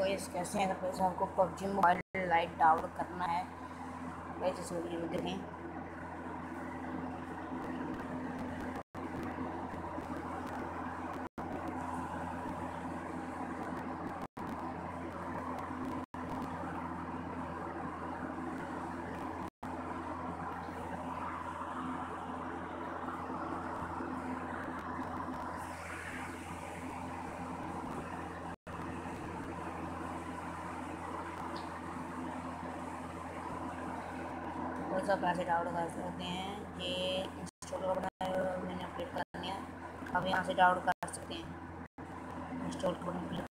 Voice कैसे हैं आपको पबजी मोबाइल लाइट डाउन करना है। वैसे इस वीडियो में देखें। और सब पैसे डाउनलोड कर सकते हैं। ये इंस्टॉल का बनाया मैंने अपडेट कर दिया अब यहाँ से डाउनलोड कर सकते हैं। इंस्टॉल को क्लिक